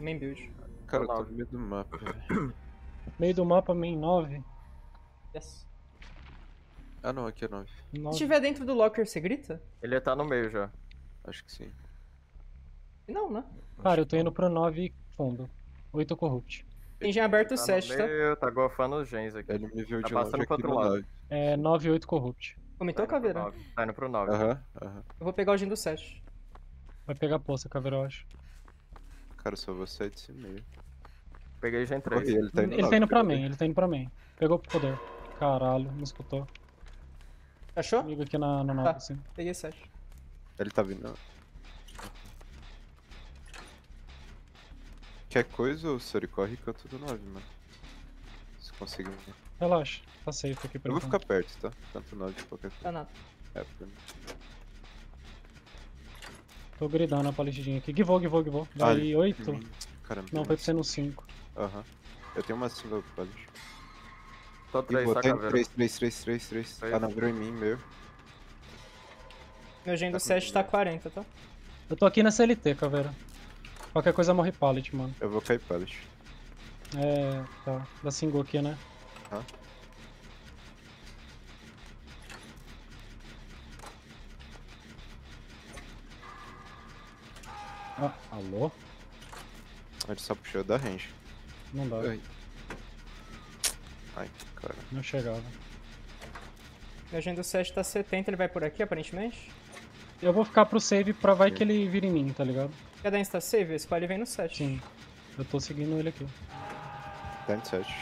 Main build. Cara, eu tô no meio do mapa. Meio do mapa, main 9. Yes. Ah não, aqui é 9. Se 9. estiver dentro do locker, você grita? Ele tá no meio já. Acho que sim. Não, né? Cara, eu tô indo pro 9 fundo. 8 corrupt. Tem já aberto o Tá 7, no tá? meio, tá gofando os gens aqui. Ele me viu Tá de longe passando aqui pro outro no lado. 9. É 9 e 8 corrupt. Comentou, Tá Caveira? Tá indo pro 9. Aham, aham. Eu vou pegar o gen do 7. Vai pegar a poça, caveira, eu acho. Cara, só vou sair desse meio. Peguei gen Corri, 3. ele tá indo ele nove, tá indo pra main, ele tá indo pra main. Pegou pro poder. Caralho, não escutou. Achou? Comigo aqui na, no 9, Tá. assim. Peguei 7. Ele tá vindo. Quer coisa, o Sori corre que eu tô do 9, mano. Se conseguir. Relaxa, tá safe aqui pra Eu vou ficar perto, tá? Tanto 9 de qualquer Tá coisa. nada. É, pra mim. Tô gridando a palitidinha aqui. Givou, givou, givou. Daí ele- 8. Hum, Caramba. Não, foi pra você no 5. Aham. Eu tenho uma single polish. Tô E 3, vou tá, caveira? 3, 3, 3, 3, 3. Três. Ah, não, virou em mim, meu. Meu gen do Tá 7 tá comigo. 40, tá? Eu tô aqui na CLT, caveira. Qualquer coisa morre pallet, mano. Eu vou cair polish. É, tá. Da single aqui, né? Aham. Ah, alô? Ele só puxou da range. Não dá, Ai. Ai, cara. não chegava. Meu gen do 7 tá 70, ele vai por aqui, aparentemente. Eu vou ficar pro save pra vai que ele vira em mim, tá ligado? Quer dar insta save? Esse ele vem no 7. Sim. Eu tô seguindo ele aqui. Tá em 7.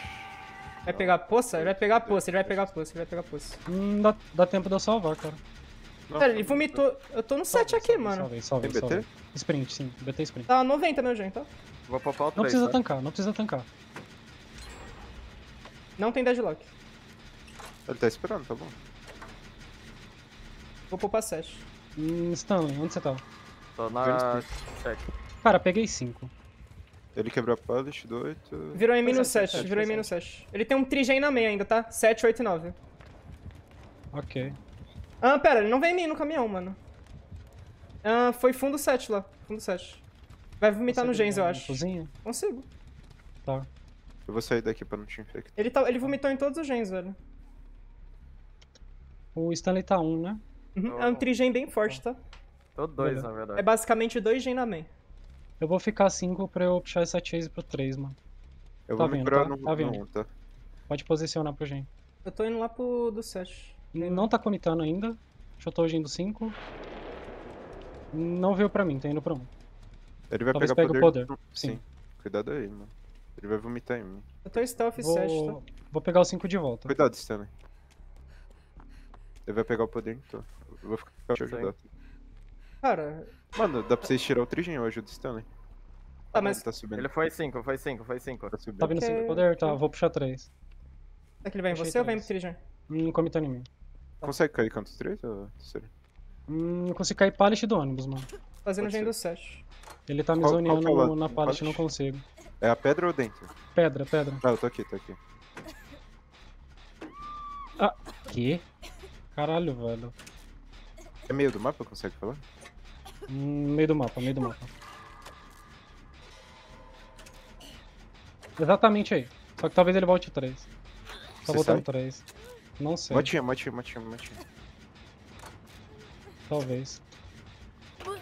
Vai pegar a poça? Ele vai pegar a poça, ele vai pegar a poça, ele vai pegar a poça. Hum, dá, dá tempo de eu salvar, cara. Cara, ele vomitou. Eu tô no 7 aqui, mano. Salvei, salvei, Tem BT? salvei. Sprint, sim. BT sprint. Tá 90 meu gen, tá? Vou popar o 3, Não precisa tá? tancar, não precisa tancar. Não tem deadlock. Ele tá esperando, tá bom. Vou poupar 7. Hum, Stanley, onde você tá? Tô na check. Cara, peguei 5. Ele quebrou a polish do 8. Virou em é, 7, sete, virou em no 7. Ele tem um trigen na meia ainda, tá? 7, 8 e 9. Ok. Ah, pera, ele não vem em mim no caminhão, mano. Ah, foi fundo 7 lá. Fundo 7. Vai vomitar no Consegue gens, eu acho. Cozinha? Consigo. Tá. Eu vou sair daqui pra não te infectar. Ele, tá, ele vomitou em todos os gens, velho. O Stanley tá 1, né? Uhum, É um trigen bem forte, tá? Tô 2, Beleza. na verdade. É basicamente dois gen na main. Eu vou ficar 5 pra eu puxar essa chase pro 3, mano. Eu Tá vou curar tá? no, Tá no vendo. 1, tá? Pode posicionar pro gen. Eu tô indo lá pro do 7. Não tá comitando ainda. Chutou o gen do 5. Não veio pra mim, tá indo pra 1. Ele vai Talvez pegar pegue o poder. poder, Sim. sim. Cuidado aí, mano. Ele vai vomitar em mim. Eu tô stealth 7, tá? Vou... vou pegar o 5 de volta. Cuidado, Stanley. Ele vai pegar o poder então. Eu vou ficar pra te ajudar. Cara, Mano, dá pra vocês tirar o trigen, eu ajudo o Stanley. Tá, Ah, mas- Ele tá subindo. Ele foi 5, foi 5, foi 5. Tá subindo. Tá vindo 5 de poder? Tá, vou puxar 3. será que ele vai em Puxei você ou vem três. pro trigen? Não comitando em mim. Consegue cair os três? Ou... Sério? Hum, não consigo cair pallet do ônibus, mano. Fazendo gen do 7. Ele tá me Qual- zoneando é na pallet, pallet? não consigo. É a pedra ou dentro? Pedra, pedra. Ah, eu tô aqui, tô aqui. Que? Caralho, velho. É meio do mapa, consegue falar? Hum, meio do mapa, meio do mapa. Exatamente aí. Só que talvez ele volte 3. Tá Você voltando sai? 3. Não sei, Motinha, motinha, motinha, motinha. talvez.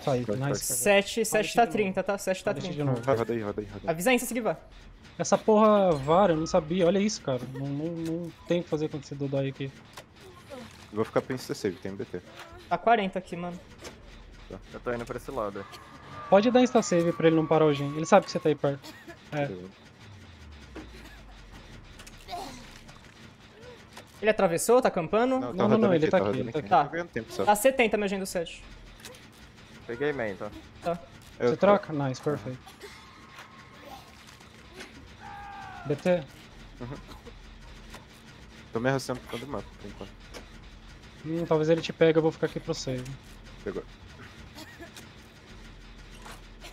Vai, vai. nice. 7, 7 tá de novo. 30, tá? 7 tá Pallet de 30. novo. Vai, roda aí, roda aí, roda aí. Avisa aí se esquivar. Essa porra vara, eu não sabia. Olha isso, cara. Não, não, não tem o que fazer com esse Dodói aqui. Eu vou ficar pra insta-save, tem BT. Tá 40 aqui, mano. Eu tô indo pra esse lado. Pode dar insta-save pra ele não parar o gen. Ele sabe que você tá aí perto. É. Ele atravessou, tá acampando? não, não, ele tá aqui, ele tá aqui. Tá. Ganhando tempo só. Tá 70 meu gen do 7. Peguei main, tá? Tá. Eu Você tô- troca? Nice, perfeito. BT? Tô me arrastando por todo mapa, por enquanto. Hum, talvez ele te pegue, eu vou ficar aqui pro save. Pegou.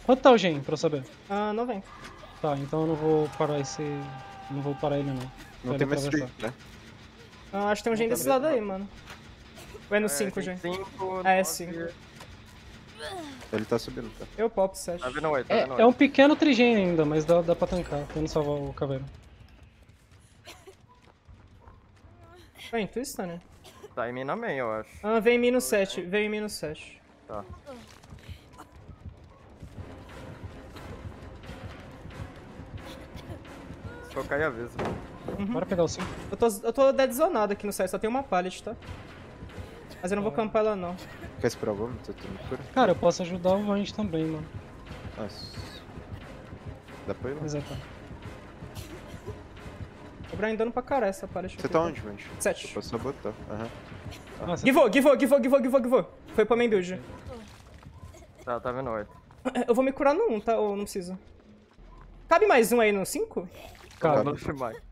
Quanto tá o gen, pra eu saber? Ah, 90. Tá, então eu não vou parar esse... Não vou parar ele não. Não tem mais street, né? Ah, acho que tem um gen desse lado aí, mano. Ou é no 5 gen? 5, Ah, é cinco. Ele tá subindo, tá? Eu pop 7. Tá vindo 8, tá É, vindo é um 8. pequeno trigem ainda, mas dá, dá pra tancar. Tendo salvar o caveira. Vem, tu está, né? Tá em mim na main, eu acho. Ah, vem em mim no 7. Vem em mim no 7. Tá. Se eu cair, avisa. Bora pegar o 5. Eu tô, eu tô dead aqui no 7, só tem uma pallet, tá? Mas eu não vou campar ela não. Quer esperar? Tá tudo cura? Cara, eu posso ajudar o Vand também, mano. Nossa. Dá pra ir lá? Exato. Tô grindando pra caralho essa pallet. Você tá onde, gente? 7. Posso sabotar. Aham. Nossa, Givou, givou, givou, givou, givou, givou. Foi pra main build. Tá, tá vindo 8. Eu vou me curar no 1, tá? Ou não precisa? Cabe mais um aí no 5? cara, Não Shimai. Peguei.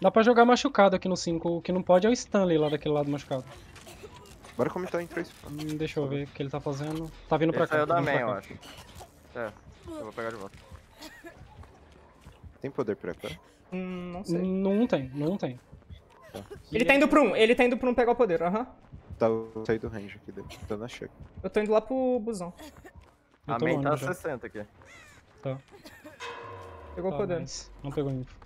Dá pra jogar machucado aqui no 5. O que não pode é o Stanley lá daquele lado machucado. Bora comentar em 3. Hum, deixa eu ver o que ele tá fazendo. Tá vindo pra Esse cá. saiu tá da main, pra eu acho. É, eu vou pegar de volta. Tem poder pra cá? Hum, não sei. Não tem, não tem. Tá. Ele tá indo pro 1, ele tá indo pro 1 pegar o poder, aham. Tá, eu saí do range aqui dele. Tá na check. Eu tô indo lá pro busão. Eu A tô main tá já. 60 aqui. Tá. Pegou o Tá, poder. mas Não pegou info.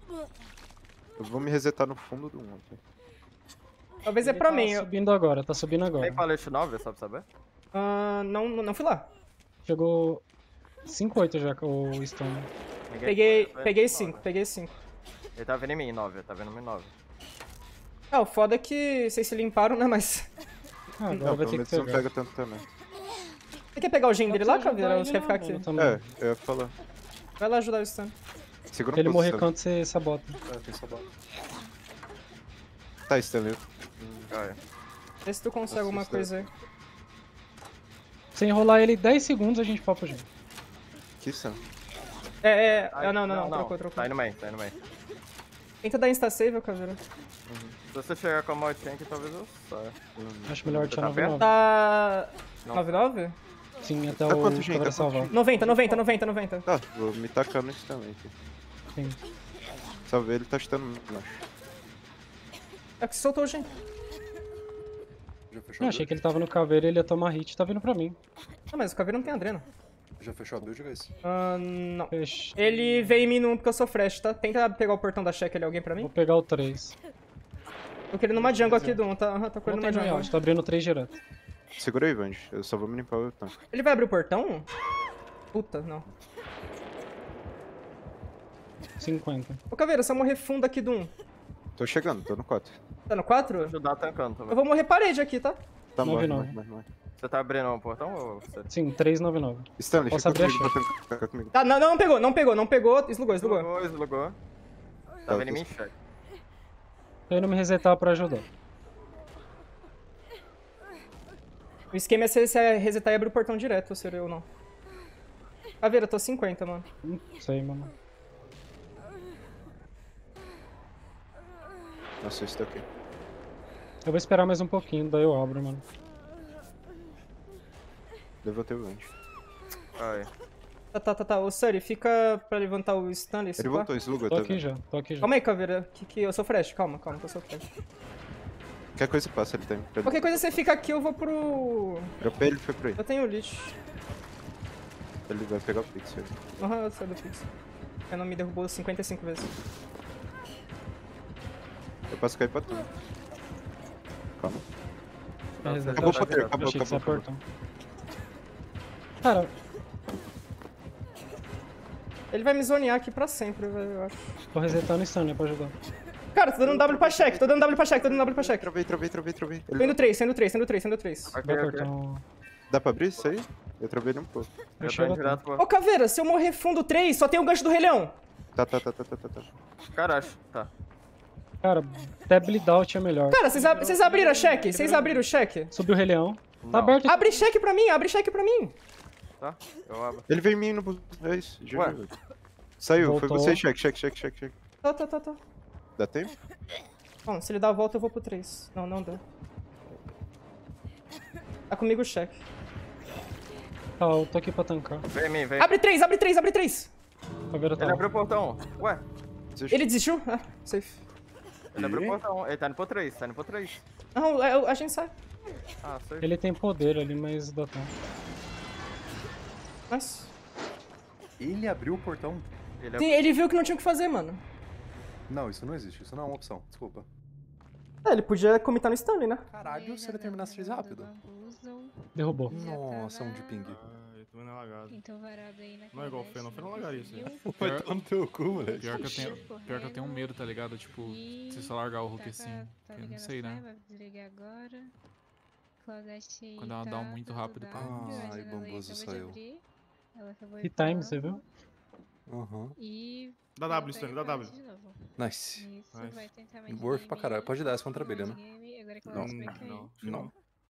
Eu vou me resetar no fundo do 1 aqui. Talvez é pra tá mim. eu- subindo agora, tá subindo agora. Tem palete 9, sabe saber? Ah, não, não fui lá. Chegou 5-8 já com o Stone. Ninguém Peguei, peguei nove. 5, peguei 5. Ele tá vindo em mim 9, tá vindo em mim 9. Ah, o foda é que vocês se limparam, né? Mas. Ah, agora Não, vai ter que menos não pegar. pega tanto também. Você quer pegar o gen dele lá, pra Caveira? Ou você quer ficar aqui? não, É, eu ia falar. Vai lá ajudar o stun. Segura Se ele morrer canto, você sabota. É, tem sabota. Tá, Stanley. Olha. Vê se tu consegue alguma isso coisa aí. Se enrolar ele 10 segundos, a gente popa o gente. Que são? É, é. Ai, ah, não, não, não, trocou, trocou. Tá indo main, tá indo main. Tenta dar insta save, ô Caveira. Se você chegar com a Maltank, talvez eu saia. Acho melhor tá perto? 99. Tá. Não. 99? Sim, até Tá o quanto, gente? Tá salvar. quanto, 90, 90, 90, 90. Tá, vou me tacar no aqui. Sim. Salve ele, tá chutando embaixo. É que soltou o gen. Já fechou Eu a achei build? que ele tava no caveira ele ia tomar hit, tá vindo pra mim. Ah, mas o Caveira não tem adreno. Já fechou a build, guys? Ah, não. Fecha. Ele veio em mim no 1 porque eu sou fresh, tá? Tenta pegar o portão da check ali, alguém pra mim? Vou pegar o 3. Tô querendo uma jungle aqui do 1, tá? Aham, tô Não querendo uma jungle. jungle, tô abrindo 3 direto. Segura aí, Vand. Eu só vou me limpar o tanque. Ele vai abrir o portão? Puta, não. 50. Ô Caveira, se eu morrer fundo aqui do 1. Tô chegando, tô no 4. Tá no 4? Ajudar tancando também. Eu vou morrer parede aqui, tá? Tá, Não morre, não. morre, morre. Você tá abrindo um portão ou? Sim, 399. Stanley, Posso fica abrir a comigo, pra tancar comigo. Tá, não, não pegou, não pegou, não pegou. Eslugou, eslugou. Slugou, slugou. Tá Tá, vindo em tô- mim, check. Tô indo me resetar pra ajudar. O esquema é se você resetar e abrir o portão direto, ou seria eu não. Caveira, eu tô 50, mano. Não sei, mano. Nossa, eu estou aqui. Eu vou esperar mais um pouquinho, daí eu abro, mano. Levantei o Vand. Ai. Tá, tá, tá, tá. Ô, Suri, fica pra levantar o Stanley, se Ele voltou, slugou, Tô tá aqui já, tô aqui já. Calma aí, Caveira, que, que eu sou fresh. Calma, calma, que eu sou fresh. Qualquer coisa passa, ele tem. Pra Qualquer coisa você fica aqui, eu vou pro... Dropei, ele foi pra aí. Eu tenho o Lich. Ele vai pegar o pixel. Aham, eu saio do fixo. Ele não me derrubou 55 vezes. Eu posso cair pra tu. Calma. Tá resetado. Acabou o tá poder, virado. acabou, acabou, ia portão. Cara, Ele vai me zonear aqui pra sempre, velho, eu acho. tô resetando o Stanley pra ajudar. Cara, tô dando W pra check, tô dando W pra check, tô dando W pra check. Travei, travei, travei, travei. Indo 3, tô indo 3, tô indo 3, tô indo 3. Ok, Vai ok. portão. Dá pra abrir isso aí? Eu travei ele um pouco. Eu tô até. direto. Ô, Caveira, se eu morrer fundo 3, só tem o gancho do Rei Leão. Tá, tá, tá, tá, tá, tá. tá. Cara, acho. Tá. Cara, até bleed out é melhor. Cara, vocês ab abriram a check? Vocês abriram o check? Subiu o Rei Leão. Tá aberto. Abre check pra mim, abre check pra mim. Tá? Eu abro. Ele veio em mim no. É isso. Saiu, foi você, check, check, check, check, check. Tá, tá, tá, tá. Dá tempo? Bom, se ele dá a volta, eu vou pro 3. Não, não dá. Tá comigo o check. Tá, eu tô aqui pra tancar. Vem em mim, vem. Abre 3, abre 3, abre 3. Caveira tá. Ele abriu o portão. Ué, Desiste. Ele desistiu? Ah, safe. ele abriu o portão. Ele tá indo pro 3, tá indo pro 3. Não, é, a gente sai. Ah, sei. Ele tem poder ali, mas dá tempo. Mas... Ele abriu o portão? Ele é Sim, ele viu que não tinha o que fazer, mano. Não, isso não existe. Isso não é uma opção. Desculpa. É, ele podia comitar no Stanley, né? Caralho, se ele terminasse fez rápido. Derrubou. Nossa, um de ping. Ah, eu tô indo alagado. Então varado aí na Não é igual o Fê, não. Fê não lagaria isso. Vai tomar no teu cu, moleque. Pior que eu tenho, pior que eu tenho um medo, tá ligado? Tipo, se você largar o Hulk assim, eu não sei, né? Desligar agora. Quando ela dá um muito rápido, pá. Ai, Bambuzo saiu. Que time, você viu? Aham. E Dá W, Stanley, dá W. Nice. Isso, Nice. vai tentar mais Worth pra caralho. Pode dar essa contra a abelha, né? Game, agora que Não, cair. Não, Não.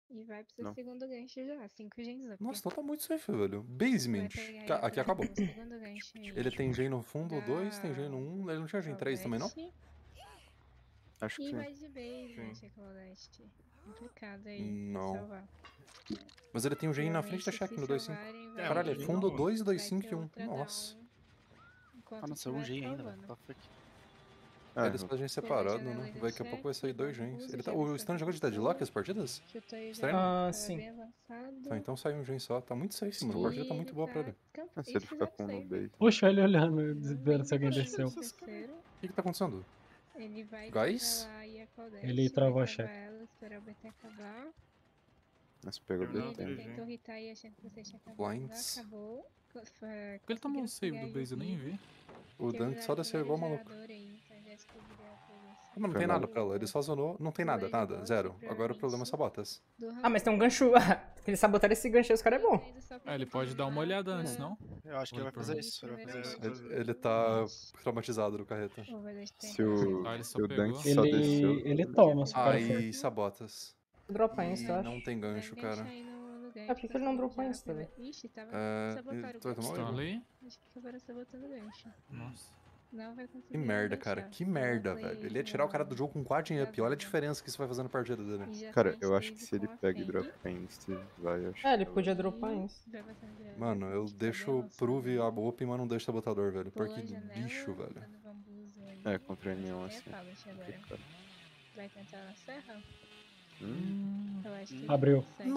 E vai pro seu Não. segundo gancho já, 5 gens up. Nossa, então tá muito safe, velho. Basement. Aí Aqui acabou. Ele tem gen no fundo 2, tem gen no 1. Um, ele não tinha gen 3 também, não? Acho que E sim. vai de base, gente, Claudete. Complicado aí. Não. Salvar. Mas ele tem um gen na frente da check no 2, 5. Caralho, é fundo 2, 2, 5 e 1. Nossa. Ah, não, saiu um G ainda, velho. The fuck? Ah, Eles fazem separado, né? Daqui a pouco vai sair dois gens. Ele tá... O Stan jogou de deadlock as partidas? Estranho? Ah, sim. Tá, então sai um gen só. Tá muito safe, mano. A partida tá muito boa pra ele. Ah, se ele ficar com um no base. Puxa ele olhando, vendo se alguém desceu. O que que tá acontecendo? Ele vai Guys? Ele travou a o acabar. Mas pegou Ele BT. Blinds. Porque ele tomou um save do base, eu nem vi. O Dunk só desceu igual maluco. então. Ah, Mas não tem nada pra ela. Ele só zonou. Não tem nada, nada. Zero. Agora o problema é sabotas. Ah, mas tem um gancho. Aquele sabotar esse gancho aí, os caras é bom. Ah, ele pode dar uma olhada antes, não? Eu acho que ele vai fazer isso. Ele vai fazer isso. Ele, ele tá traumatizado do carreta. Se o, Ah, ele se só o. Dunk só desceu. Ele, ele toma, se o cara for. Aí, sabotas. Dropa insta, eu acho. Não tem gancho, cara. É, por que que ele não dropou insta, velho? Ixi, tava É, sabotando o tomar gancho. um? Stanley? Acho que acabaram sabotando o gancho. Nossa. Não vai conseguir. Que merda, cara. Que merda, Play velho. Ele ia tirar o cara do jogo com 4 em up. Olha a diferença que isso vai fazer na partida dele. Cara, eu acho que se ele a pega e dropa insta, vai, acho. É, ele podia dropar insta. Direto. Mano, eu Tá deixo bem prove a open, mas não deixo sabotador, velho. Porque a bicho, velho. bambuzo ali. É, contra nenhum É assim. Vai tentar na serra? Hum, Eu acho que Abriu. ligado.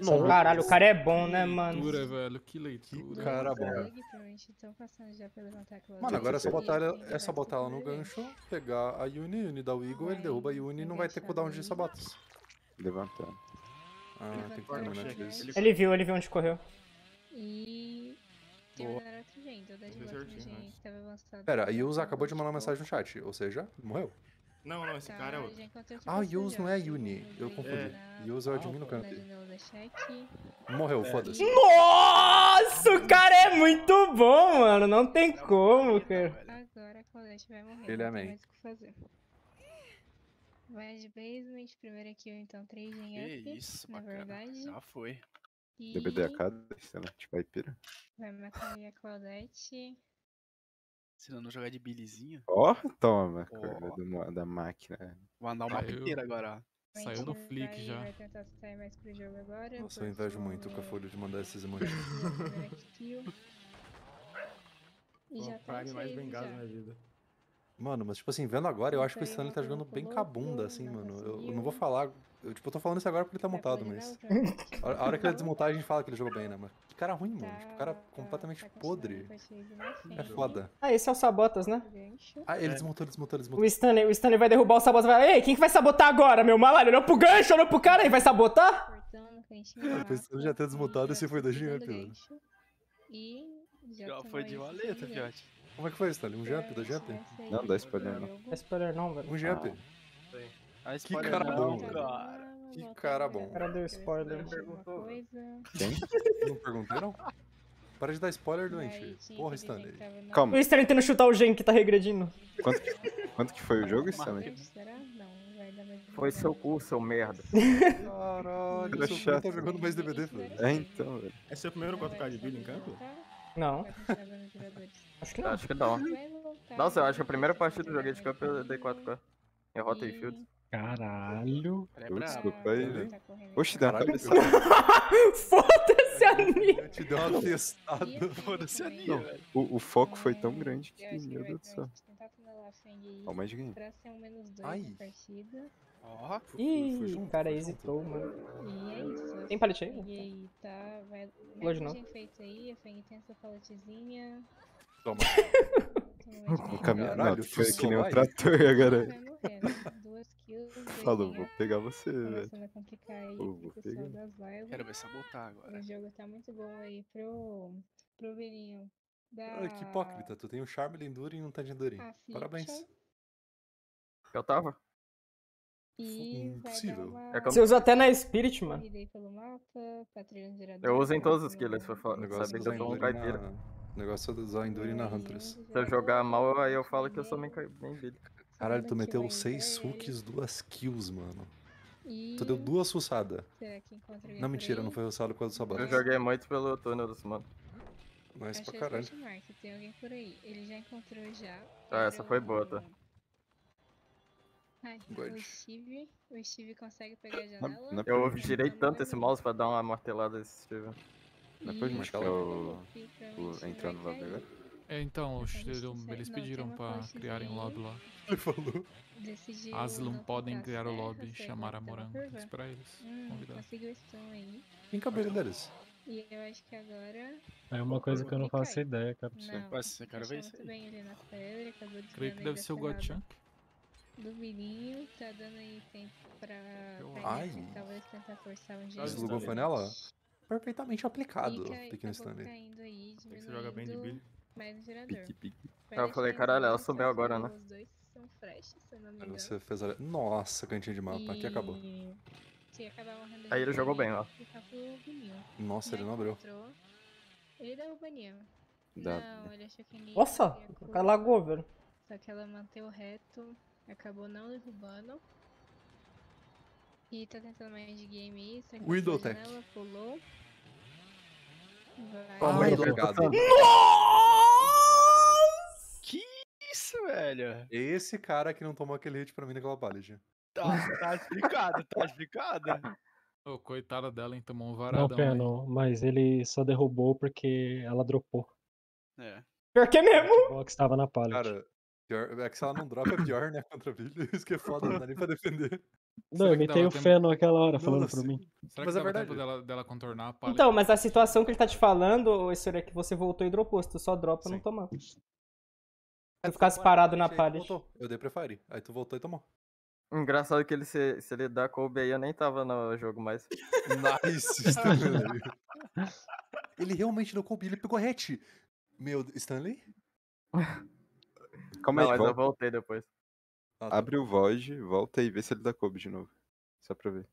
Nossa. Caralho, o cara é bom, né, mano? Leitura, velho. Que leitura. cara bom. Mano, agora é só botar, ela- é só botar ela no gancho, pegar a Yuni, Yuni dá o Eagle, ele derruba a Yuni e não vai ter cooldown de sabotas. levantando. Ah, tem que terminar o disso. Ele viu, ele viu onde correu. E. Terminaram outro gen, então dá de né? que tava avançado. Pera, a Yuz acabou de mandar uma mensagem no chat, ou seja, morreu. Não, não, esse Tá, cara é outro. Ah, já, não é segundo Yuni, eu confundi. na- Yuz é o admin no check. Morreu, foda-se. Nossa, o cara é muito bom, mano. Não tem como, cara. Agora a Claudete vai morrer. Ele é não tem main. mais o que fazer. Vai de basement, primeira kill, então 3 Que em up. isso, na bacana. verdade. Já foi. E DBD a cada, excelente, vai pira. vai matar aí a Claudete. Se não jogar de bilizinho, Ó, toma, Ó. coisa do da máquina. vou andar uma inteira agora. ó. Saiu no Vai- flick já. Vai tentar sair mais pro jogo agora. Nossa, eu invejo muito com a folha de mandar esses emojis. E já tá Prime mais vingado na vida. Mano, mas tipo assim, vendo agora, eu acho que o Stanley tá uma jogando bem colocou, com a bunda, assim, não mano. Eu, eu conseguiu. não vou falar. Eu, tipo, eu tô falando isso agora porque ele tá montado, mas. A hora que ele desmontar, a gente fala que ele jogou bem, né? Mas que cara ruim, mano. Tá- Tipo, cara tá- completamente tá podre. na É foda. Ah, esse é o Sabotas, né? Ah, ele desmontou, ele desmontou, ele O desmontou. Stanley, o Stanley vai derrubar o Sabotas. Vai... Ei, quem que vai sabotar agora, meu malandro? Olhou pro gancho, olhou pro cara e vai sabotar? Depois ele já ter desmontado, esse foi da Jump, velho. E já foi de valeta, fiote. Como é que foi, Stanley? Um jump da jump? Não, dá spoiler não. Não é spoiler não, velho. Um jump. Ah, Que spoiler cara não, bom, cara. Que cara bom. O cara deu spoiler. Perguntou. Quem? Não perguntei, não? Para de dar spoiler, doente. Porra, que que Stanley. Calma. O Stanley tentando chutar o gen que tá regredindo. Quanto, quanto que foi o jogo, Stanley? frente, Será? Não, vai dar mais Foi seu cu, seu merda. Caralho, Cara seu tá jogando mais DVD, velho. É então, velho. É seu primeiro 4K de build em campo? Não, acho que não. Acho que não. Voltar Nossa, eu acho que a primeira partida que eu joguei de campo eu dei 4K. Em Rota e Fields. Caralho. É brabo. desculpa aí, Tá velho. correndo Oxe, deu uma cabeçada. Foda-se a Nia. Eu te dei uma testada. Assim Foda-se a Nia, velho. O, o foco foi tão grande que, meu Deus do céu. aí Ó, mais de ganho. pra ser um menos dois Ai. Ó, Ih, foi junto, o cara hesitou, mano. E é isso. Tem palete aí? Peguei, tá? Vai. Hoje não. enfeite aí, a Feng tem essa paletezinha. Toma. O uma. caminho. Não, tu foi que nem um trator agora. Falou, vou pegar você, velho. Aí Pô, pro vou pegar. quero ver sabotar agora. O jogo tá muito bom aí pro, pro Vininho. Da... Olha que hipócrita. Tu tem um Charme, Lendura e um Tangenduri. Affliction. Parabéns. Eu tava? E Impossível. uma É como- Você usou até na Spirit, mano. Eu uso em todos os no- kills, foi falar. O negócio Sabe que eu sou um Enduri caipira. na... O negócio do usar Enduri na Huntress. Se eu jogar mal, aí eu falo que eu sou bem, bem billy. Caralho, tu meteu kill aí 6 pra ele. hooks, 2 kills, mano. E... Tu deu duas suçadas. Não, por mentira, não foi roçado com a do Eu Sabato. joguei muito pelo túnel mano. Mas pra caralho. tem alguém por aí. Ele já encontrou já. Ah, essa foi boa, tá? O- Ai, Good. o Steve. O Steve consegue pegar a Na- janela. na- Eu Tá girei mandando tanto esse mouse pra dar uma martelada nesse Steven. Depois E marcar o- o entrar no vai lobby agora. É, então, Essa eles pediram pra criarem um lobby lá. Ele falou. Não podem criar o lobby, aí chamar a ter uma Morango. Tem que curva. esperar eles. Hum, Convidar. conseguiu stun aí. Vem cá, deles. E eu acho que agora. É uma coisa que eu não faço ideia, Nossa, eu quero ver isso aí. de Creio que deve ser o Gotchan. Do Vininho, tá dando aí tempo pra. Ai. talvez tentar forçar um jeito. Deslugou foi nela? Perfeitamente aplicado, cai- pequeno Stanley. caindo aí, Tem que você joga bem de billy. mais no gerador. Pique, pique. Eu falei, caralho, ela sumiu agora, né? Os dois são fresh, se eu não me Aí engano. você fez a... Nossa, cantinho de mapa. Aqui acabou. E Se acabar morrendo Aí ele jogou bem, ó. Ficar pro Vininho. Nossa, ele não abriu. encontrou. Ele deu o baninho. Dá. Não, ele achou que ninguém Nossa, o cara lagou, velho. Só que ela manteve o reto, acabou não derrubando. E tá tentando mais de game aí, só que Window passou a Tech. janela, pulou. Vai. Toma Ai, aí, drogado. Que isso, velho? Esse cara que não tomou aquele hit pra mim naquela pallet. Tá, tá explicado, tá explicado. Ô, coitada dela, hein? Tomou um Não, varadão. Não. Mas ele só derrubou porque ela dropou. É. Pior que é mesmo. O box estava na pallet. Cara, pior, é que se ela não dropa é pior, né? Contra a Billy. Isso que é foda, não dá nem pra defender. não, eu imitei o? Feno aquela hora falando Nossa. pra mim. Será Mas que é dava tempo verdade. dela, dela contornar a palha? Então, mas a situação que ele tá te falando, esse é que você voltou e dropou. Se tu só dropa, não Sim. toma. Se tu ficasse parado na voltou. Eu dei prefire. Aí tu voltou e tomou. Engraçado que ele se, se ele dá Kobe aí, eu nem tava no jogo mais. Nice, Stanley. ele realmente não coube, ele pegou hatch. Meu, Stanley? Calma Não, aí, mas eu volta. voltei depois. Ah, tá. abre o Void, volta e vê se ele dá Kobe de novo. Só pra ver.